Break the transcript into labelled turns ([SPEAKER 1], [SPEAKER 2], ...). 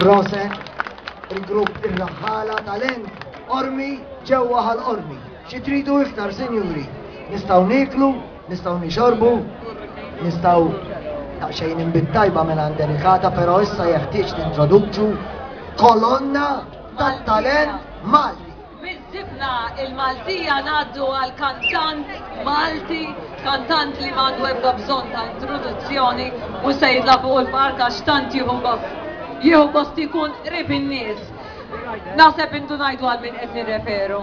[SPEAKER 1] Proset il-grupp ir-raħħala tal-end ormi ġewwa ħal ormi. Xi tridu iktar, sinjuri? Nistgħu nieklu, nistgħu nixorbu, nistgħu daqsxejn inbid tajba minn għand delikata, però issa jeħtieġ nintroduċu kolonna tat-talent Malti.
[SPEAKER 2] Mizzibna il-Maltija ngħaddu għal kantant Malti, kantant li m'għandu ebda bżonn ta' introduzzjoni u se jidla fuq il-parka x'tant jieħu gost. Jieħu gost ikun qrib in-nies. Naħseb intu ngħidu għal min qed nirreferu.